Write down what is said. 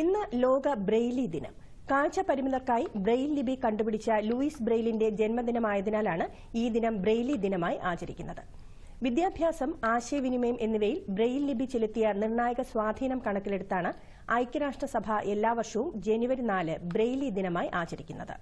ഇന്ന് ലോക ബ്രെയിലി ദിനം. കാഴ്ച പരിമിതർക്കായി ബ്രെയിൽ ലിപി കണ്ടുപിടിച്ച ലൂയിസ് ബ്രെയിലിന്റെ ജന്മദിനമായതിനാലാണ് ഈ ദിനം ബ്രെയിലി ദിനമായി ആചരിക്കുന്നത്. വിദ്യാഭ്യാസം ആശയവിനിമയം എന്നിവയിൽ ബ്രെയിൽ ലിപി ചെലുത്തിയ നിർണായക സ്വാധീനം കണക്കിലെടുത്താണ് ഐക്യരാഷ്ട്രസഭ എല്ലാ വർഷവും ജനുവരി നാല് ബ്രെയിലി ദിനമായി ആചരിക്കുന്നത്.